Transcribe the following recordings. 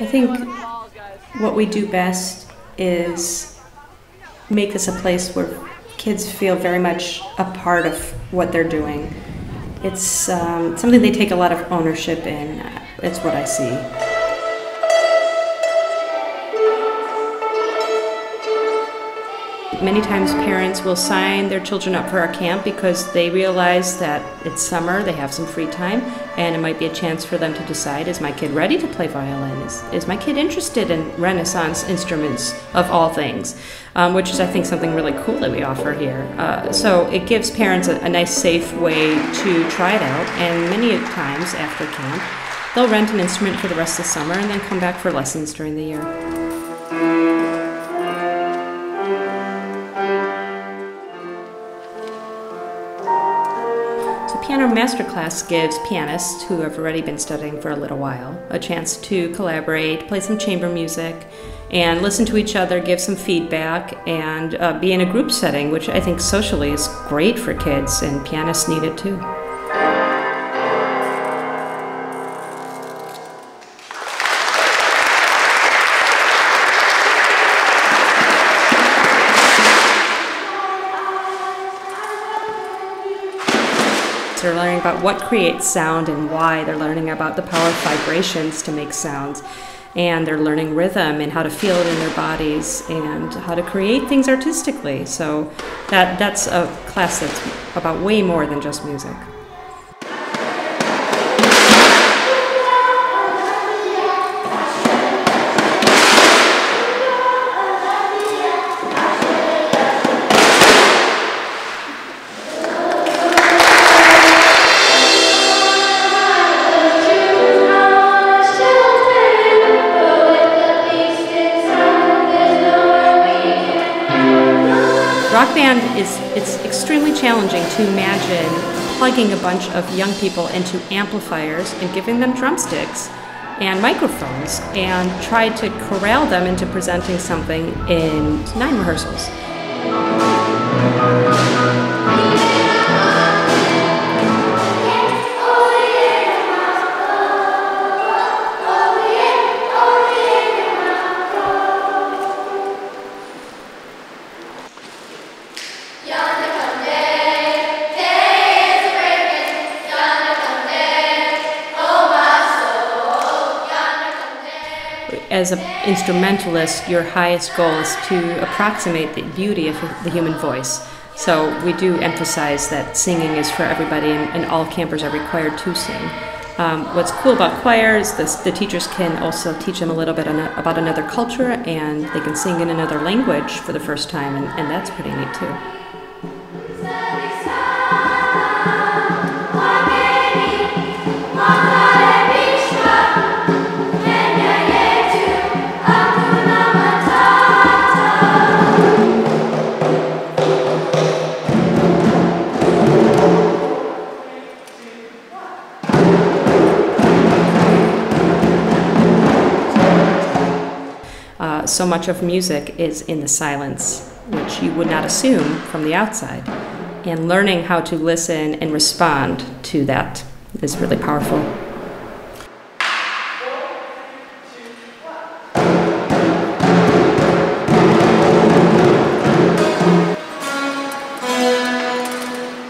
I think what we do best is make this a place where kids feel very much a part of what they're doing. It's um, something they take a lot of ownership in. It's what I see. Many times parents will sign their children up for our camp because they realize that it's summer, they have some free time, and it might be a chance for them to decide is my kid ready to play violin? Is, is my kid interested in Renaissance instruments of all things? Um, which is, I think, something really cool that we offer here. Uh, so it gives parents a, a nice, safe way to try it out, and many times after camp, they'll rent an instrument for the rest of the summer and then come back for lessons during the year. Piano Masterclass gives pianists who have already been studying for a little while a chance to collaborate, play some chamber music, and listen to each other, give some feedback, and uh, be in a group setting, which I think socially is great for kids, and pianists need it too. They're learning about what creates sound and why. They're learning about the power of vibrations to make sounds. And they're learning rhythm and how to feel it in their bodies and how to create things artistically. So that, that's a class that's about way more than just music. Rock band is it's extremely challenging to imagine plugging a bunch of young people into amplifiers and giving them drumsticks and microphones and try to corral them into presenting something in nine rehearsals. As an instrumentalist, your highest goal is to approximate the beauty of the human voice. So we do emphasize that singing is for everybody, and, and all campers are required to sing. Um, what's cool about choir is this, the teachers can also teach them a little bit about another culture, and they can sing in another language for the first time, and, and that's pretty neat too. So much of music is in the silence, which you would not assume from the outside. And learning how to listen and respond to that is really powerful.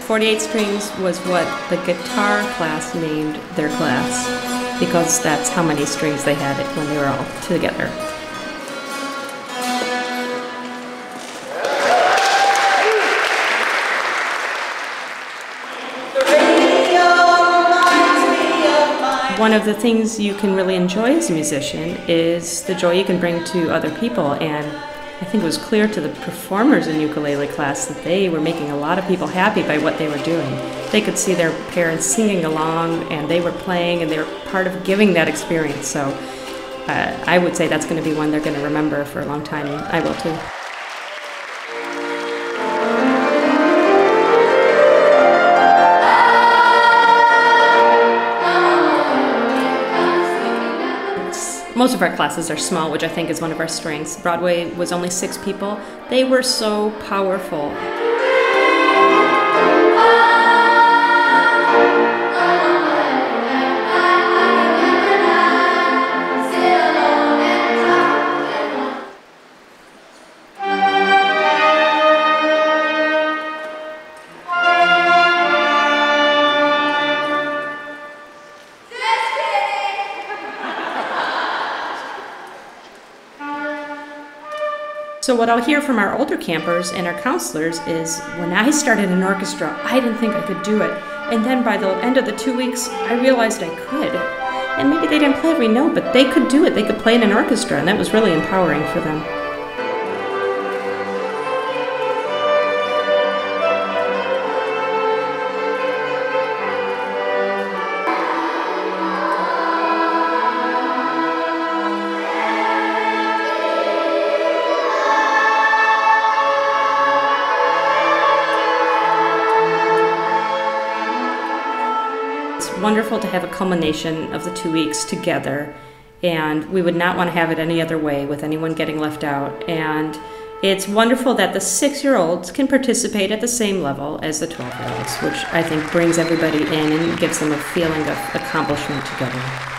Forty-eight strings was what the guitar class named their class because that's how many strings they had when they were all together. One of the things you can really enjoy as a musician is the joy you can bring to other people. And I think it was clear to the performers in ukulele class that they were making a lot of people happy by what they were doing. They could see their parents singing along and they were playing and they were part of giving that experience. So uh, I would say that's going to be one they're going to remember for a long time. I will too. Most of our classes are small, which I think is one of our strengths. Broadway was only six people. They were so powerful. So, what I'll hear from our older campers and our counselors is when I started an orchestra, I didn't think I could do it. And then by the end of the two weeks, I realized I could. And maybe they didn't play every note, but they could do it. They could play in an orchestra, and that was really empowering for them. Wonderful to have a culmination of the two weeks together, and we would not want to have it any other way with anyone getting left out. And it's wonderful that the six year olds can participate at the same level as the 12 year olds, which I think brings everybody in and gives them a feeling of accomplishment together.